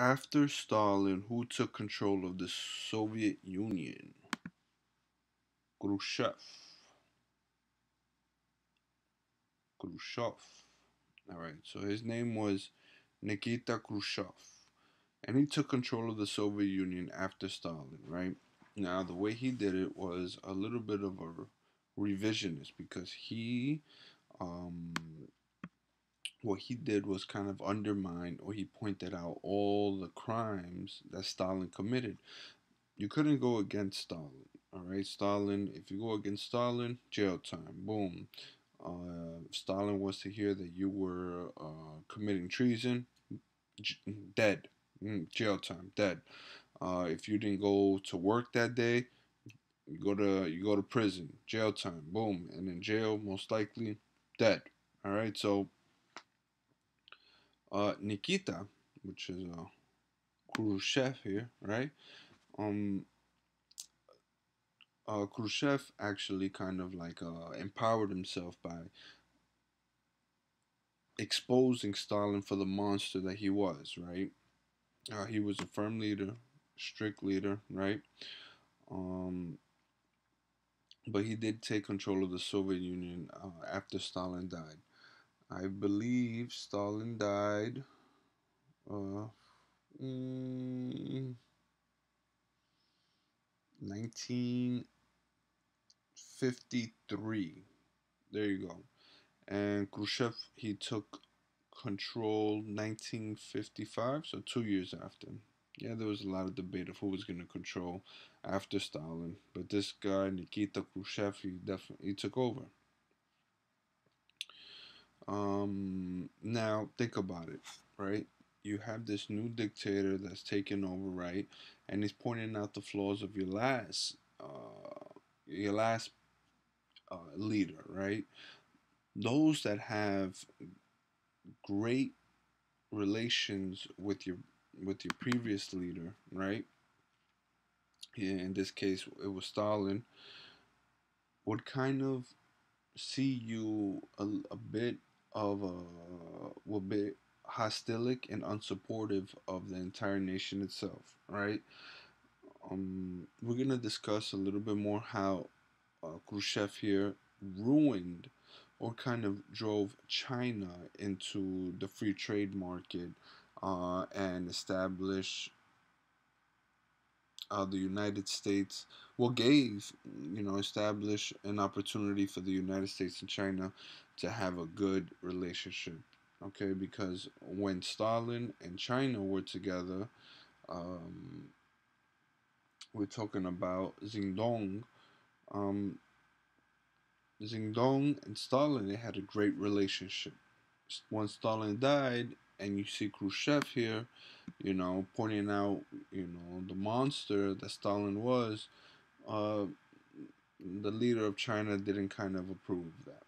After Stalin, who took control of the Soviet Union? Khrushchev. Khrushchev. All right, so his name was Nikita Khrushchev. And he took control of the Soviet Union after Stalin, right? Now, the way he did it was a little bit of a revisionist because he, um, what he did was kind of undermine or he pointed out all the crimes that Stalin committed. You couldn't go against Stalin, all right? Stalin, if you go against Stalin, jail time, boom. Uh, Stalin was to hear that you were uh, committing treason, dead, mm, jail time, dead. Uh, if you didn't go to work that day, you go to you go to prison, jail time, boom, and in jail most likely dead. All right, so uh, Nikita, which is uh, Khrushchev here, right? Um, uh, Khrushchev actually kind of like uh, empowered himself by exposing Stalin for the monster that he was, right? Uh, he was a firm leader, strict leader, right? Um, but he did take control of the Soviet Union uh, after Stalin died. I believe Stalin died. Uh, mm, 1953. There you go. And Khrushchev, he took control 1955, so two years after. Yeah, there was a lot of debate of who was going to control after Stalin, but this guy Nikita Khrushchev, he definitely he took over. Um, now think about it, right? You have this new dictator that's taken over, right? And he's pointing out the flaws of your last, uh, your last uh, leader, right? Those that have great relations with your with your previous leader, right? In this case, it was Stalin. Would kind of see you a, a bit of uh, will be hostilic and unsupportive of the entire nation itself, right? Um, we're gonna discuss a little bit more how uh, Khrushchev here ruined or kind of drove China into the free trade market uh, and established uh, the United States, well, gave, you know, establish an opportunity for the United States and China to have a good relationship. Okay, because when Stalin and China were together, um, we're talking about Zedong. Um, Zedong and Stalin, they had a great relationship. Once Stalin died, and you see Khrushchev here, you know, pointing out, you know, the monster that Stalin was, uh, the leader of China didn't kind of approve of that?